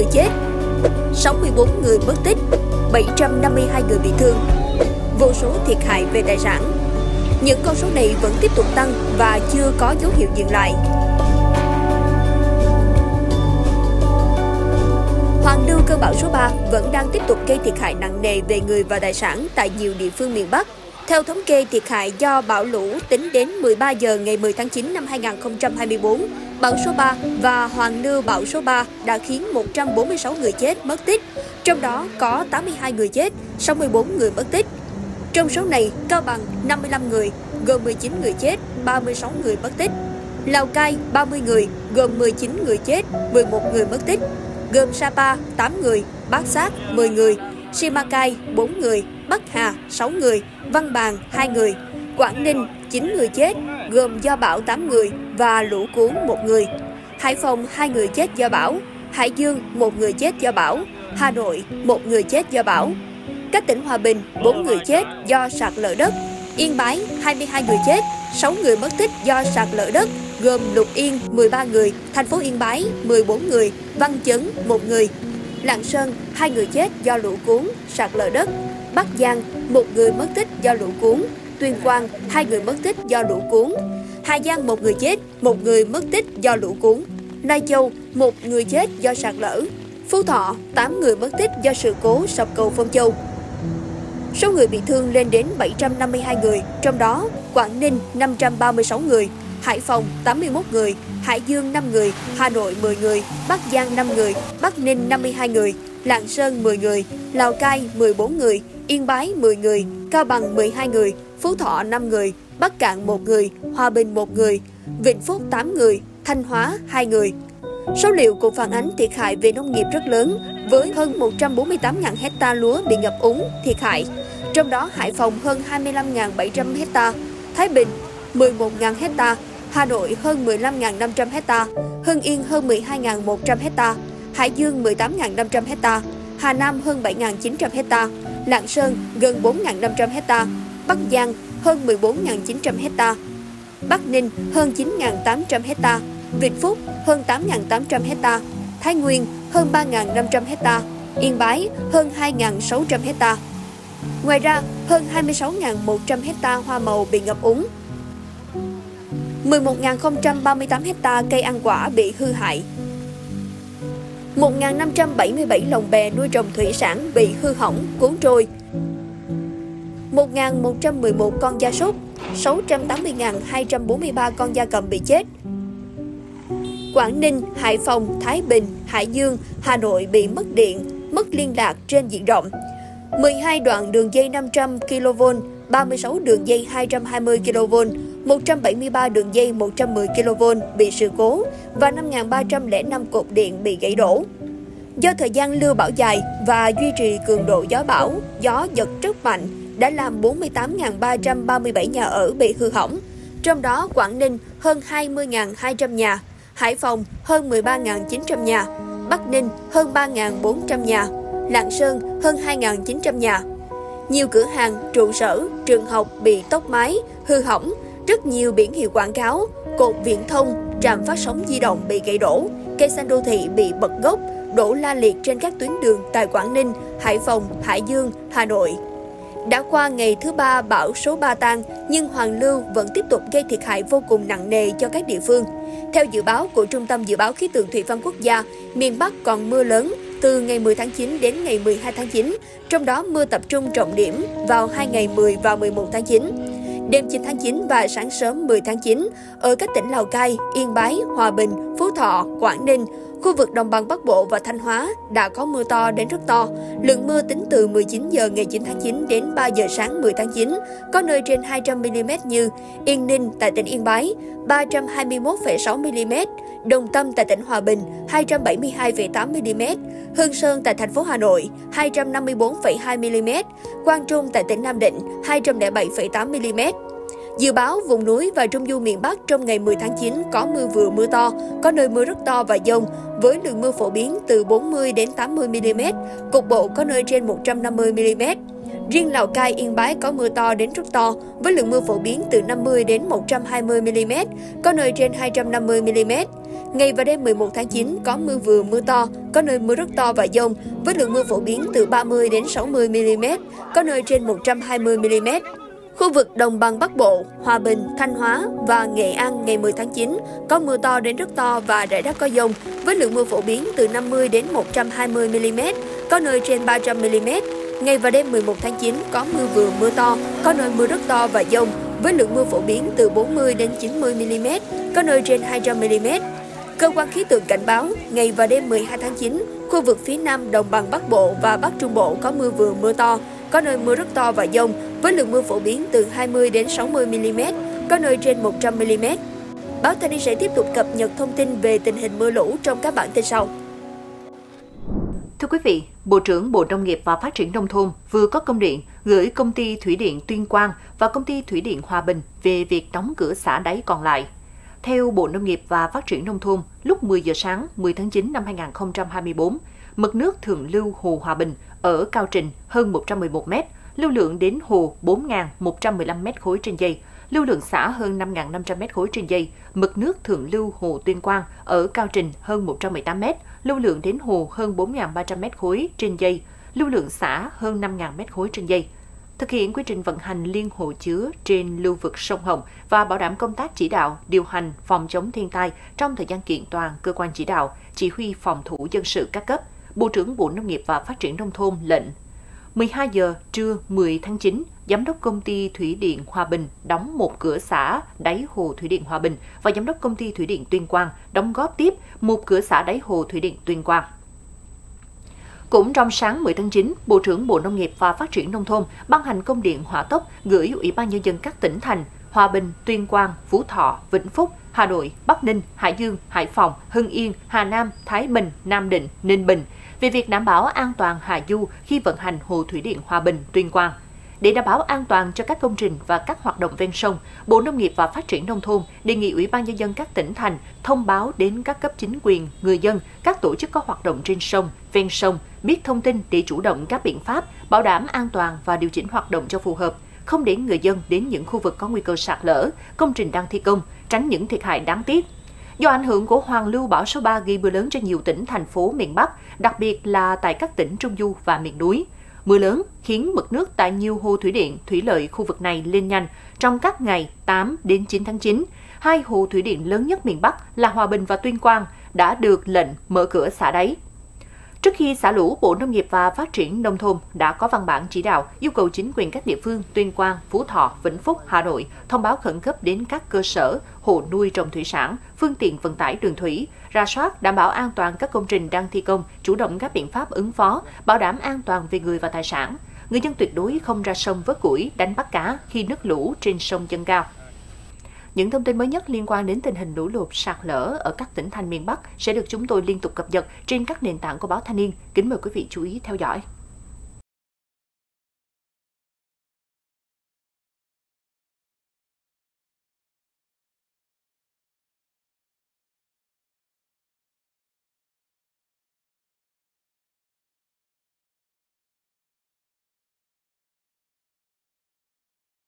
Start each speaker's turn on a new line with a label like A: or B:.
A: người chết, 64 người mất tích, 752 người bị thương, vô số thiệt hại về tài sản. Những con số này vẫn tiếp tục tăng và chưa có dấu hiệu dừng lại. Hoàn lưu cơn bão số 3 vẫn đang tiếp tục gây thiệt hại nặng nề về người và tài sản tại nhiều địa phương miền Bắc. Theo thống kê thiệt hại do bão lũ tính đến 13 giờ ngày 10 tháng 9 năm 2024, bão số 3 và Hoàng lưu bão số 3 đã khiến 146 người chết mất tích, trong đó có 82 người chết, 64 người mất tích. Trong số này, Cao Bằng 55 người, gồm 19 người chết, 36 người mất tích. Lào Cai 30 người, gồm 19 người chết, 11 người mất tích gồm Sapa 8 người, Bát Sát 10 người, Simacai 4 người, Bắc Hà 6 người, Văn Bàn 2 người, Quảng Ninh 9 người chết, gồm do bão 8 người và lũ cuốn 1 người, Hải Phòng 2 người chết do bão, Hải Dương 1 người chết do bão, Hà Nội 1 người chết do bão. Các tỉnh Hòa Bình 4 người chết do sạt lở đất, Yên Bái 22 người chết, 6 người mất tích do sạt lở đất, gồm Lục Yên 13 người, thành phố Yên Bái 14 người, Văn Chấn 1 người, Lạng Sơn 2 người chết do lũ cuốn, sạt lở đất, Bắc Giang 1 người mất tích do lũ cuốn, Tuyên Quang hai người mất tích do lũ cuốn, Hà Giang một người chết, một người mất tích do lũ cuốn, Lai Châu một người chết do sạt lở, Phú Thọ 8 người mất tích do sự cố sập cầu Phong Châu. Số người bị thương lên đến 752 người, trong đó Quảng Ninh 536 người, Hải Phòng 81 người, Hải Dương 5 người, Hà Nội 10 người, Bắc Giang 5 người, Bắc Ninh 52 người, Lạng Sơn 10 người, Lào Cai 14 người, Yên Bái 10 người, Cao Bằng 12 người, Phú Thọ 5 người, Bắc Cạn 1 người, Hòa Bình 1 người, Vĩnh Phúc 8 người, Thanh Hóa 2 người. Số liệu cũng phản ánh thiệt hại về nông nghiệp rất lớn, với hơn 148.000 hecta lúa bị ngập úng, thiệt hại. Trong đó Hải Phòng hơn 25.700 hecta, Thái Bình 11.000 hecta, Hà Nội hơn 15.500 hecta, Hưng Yên hơn 12.100 hecta, Hải Dương 18.500 hecta, Hà Nam hơn 7.900 hecta, Lạng Sơn gần 4.500 hecta, Bắc Giang hơn 14.900 hecta, Bắc Ninh hơn 9.800 hecta, Vĩnh Phúc hơn 8.800 hecta, Thái Nguyên hơn 3.500 hecta, Yên Bái hơn 2.600 hecta. Ngoài ra, hơn 26.100 hecta hoa màu bị ngập úng, 11.038 hecta cây ăn quả bị hư hại. 1.577 lồng bè nuôi trồng thủy sản bị hư hỏng, cuốn trôi. 1.111 con gia súc, 680.243 con gia cầm bị chết. Quảng Ninh, Hải Phòng, Thái Bình, Hải Dương, Hà Nội bị mất điện, mất liên lạc trên diện rộng. 12 đoạn đường dây 500 kV, 36 đường dây 220 kV, 173 đường dây 110 kV bị sự cố và 5.305 cột điện bị gãy đổ. Do thời gian lưu bão dài và duy trì cường độ gió bão, gió giật rất mạnh đã làm 48.337 nhà ở bị hư hỏng, trong đó Quảng Ninh hơn 20.200 nhà, Hải Phòng hơn 13.900 nhà, Bắc Ninh hơn 3.400 nhà, Lạng Sơn hơn 2.900 nhà. Nhiều cửa hàng, trụ sở, trường học bị tốc mái, hư hỏng, rất nhiều biển hiệu quảng cáo, cột viễn thông, trạm phát sóng di động bị gãy đổ, cây xanh đô thị bị bật gốc, đổ la liệt trên các tuyến đường tại Quảng Ninh, Hải Phòng, Hải Dương, Hà Nội. Đã qua ngày thứ ba bão số 3 tan, nhưng Hoàng Lưu vẫn tiếp tục gây thiệt hại vô cùng nặng nề cho các địa phương. Theo dự báo của Trung tâm Dự báo Khí tượng Thủy văn Quốc gia, miền Bắc còn mưa lớn từ ngày 10 tháng 9 đến ngày 12 tháng 9, trong đó mưa tập trung trọng điểm vào hai ngày 10 và 11 tháng 9. Đêm 9 tháng 9 và sáng sớm 10 tháng 9, ở các tỉnh Lào Cai, Yên Bái, Hòa Bình, Phú Thọ, Quảng Ninh, khu vực đồng bằng Bắc Bộ và Thanh Hóa đã có mưa to đến rất to. Lượng mưa tính từ 19 giờ ngày 9 tháng 9 đến 3 giờ sáng 10 tháng 9, có nơi trên 200 mm như Yên Ninh tại tỉnh Yên Bái 321,6 mm, Đồng Tâm tại tỉnh Hòa Bình 272,8 mm, Hương Sơn tại thành phố Hà Nội 254,2 mm, Quang Trung tại tỉnh Nam Định 207,8 mm. Dự báo vùng núi và trung du miền Bắc trong ngày 10 tháng 9 có mưa vừa mưa to, có nơi mưa rất to và dông, với lượng mưa phổ biến từ 40 đến 80 mm, cục bộ có nơi trên 150 mm. Riêng Lào Cai, Yên Bái có mưa to đến rất to, với lượng mưa phổ biến từ 50 đến 120 mm, có nơi trên 250 mm. Ngày và đêm 11 tháng 9 có mưa vừa mưa to, có nơi mưa rất to và dông, với lượng mưa phổ biến từ 30 đến 60 mm, có nơi trên 120 mm. Khu vực đồng bằng Bắc Bộ, Hòa Bình, Thanh Hóa và Nghệ An ngày 10 tháng 9 có mưa to đến rất to và rải rác có dông, với lượng mưa phổ biến từ 50 đến 120 mm, có nơi trên 300 mm. Ngày và đêm 11 tháng 9 có mưa vừa mưa to, có nơi mưa rất to và dông, với lượng mưa phổ biến từ 40 đến 90 mm, có nơi trên 200 mm. Cơ quan khí tượng cảnh báo, ngày và đêm 12 tháng 9, khu vực phía Nam đồng bằng Bắc Bộ và Bắc Trung Bộ có mưa vừa mưa to, có nơi mưa rất to và dông, với lượng mưa phổ biến từ 20 đến 60 mm, có nơi trên 100 mm. Báo Thanh niên sẽ tiếp tục cập nhật thông tin về tình hình mưa lũ trong các bản tin sau.
B: Thưa quý vị, Bộ trưởng Bộ Nông nghiệp và Phát triển Nông thôn vừa có công điện gửi công ty Thủy điện Tuyên Quang và công ty Thủy điện Hòa Bình về việc đóng cửa xã đáy còn lại. Theo Bộ Nông nghiệp và Phát triển Nông thôn, lúc 10 giờ sáng 10 tháng 9 năm 2024, mực nước thượng lưu Hồ Hòa Bình ở cao trình hơn 111 m, lưu lượng đến hồ 4.115 m khối trên giây, lưu lượng xả hơn 5.500 m khối trên giây, mực nước thượng lưu hồ Tuyên Quang ở cao trình hơn 118 m, lưu lượng đến hồ hơn 4.300 m khối trên giây, lưu lượng xả hơn 5.000 m khối trên giây. Thực hiện quy trình vận hành liên hồ chứa trên lưu vực sông Hồng và bảo đảm công tác chỉ đạo, điều hành, phòng chống thiên tai trong thời gian kiện toàn cơ quan chỉ đạo, chỉ huy phòng thủ dân sự các cấp, Bộ trưởng Bộ Nông nghiệp và Phát triển Nông thôn lệnh 12 giờ trưa 10 tháng 9, Giám đốc công ty Thủy điện Hòa Bình đóng một cửa xả đáy hồ Thủy điện Hòa Bình và Giám đốc công ty Thủy điện Tuyên Quang đóng góp tiếp một cửa xả đáy hồ Thủy điện Tuyên Quang. Cũng trong sáng 10 tháng 9, Bộ trưởng Bộ Nông nghiệp và Phát triển Nông thôn ban hành công điện hỏa tốc gửi Ủy ban Nhân dân các tỉnh thành Hòa Bình, Tuyên Quang, Phú Thọ, Vĩnh Phúc, Hà Nội, Bắc Ninh, Hải Dương, Hải Phòng, Hưng Yên, Hà Nam, Thái Bình, Nam Định, Ninh Bình về việc đảm bảo an toàn hạ du khi vận hành hồ thủy điện Hòa Bình, Tuyên Quang. Để đảm bảo an toàn cho các công trình và các hoạt động ven sông, Bộ Nông nghiệp và Phát triển Nông thôn đề nghị Ủy ban Nhân dân các tỉnh thành thông báo đến các cấp chính quyền, người dân, các tổ chức có hoạt động trên sông, ven sông, biết thông tin để chủ động các biện pháp, bảo đảm an toàn và điều chỉnh hoạt động cho phù hợp, không để người dân đến những khu vực có nguy cơ sạt lở, công trình đang thi công, tránh những thiệt hại đáng tiếc. Do ảnh hưởng của hoàn lưu bão số 3 gây mưa lớn cho nhiều tỉnh, thành phố miền Bắc, đặc biệt là tại các tỉnh Trung Du và miền núi. Mưa lớn khiến mực nước tại nhiều hồ thủy điện, thủy lợi khu vực này lên nhanh trong các ngày 8 đến 9 tháng 9. Hai hồ thủy điện lớn nhất miền Bắc là Hòa Bình và Tuyên Quang đã được lệnh mở cửa xả đáy. Trước khi xả lũ, Bộ Nông nghiệp và Phát triển Nông thôn đã có văn bản chỉ đạo yêu cầu chính quyền các địa phương Tuyên Quang, Phú Thọ, Vĩnh Phúc, Hà Nội thông báo khẩn cấp đến các cơ sở, hộ nuôi trồng thủy sản, phương tiện vận tải đường thủy, ra soát đảm bảo an toàn các công trình đang thi công, chủ động các biện pháp ứng phó, bảo đảm an toàn về người và tài sản. Người dân tuyệt đối không ra sông vớt củi, đánh bắt cá khi nước lũ trên sông dâng cao. Những thông tin mới nhất liên quan đến tình hình lũ lụt, sạt lở ở các tỉnh thành miền Bắc sẽ được chúng tôi liên tục cập nhật trên các nền tảng của báo Thanh niên. Kính mời quý vị chú ý theo dõi.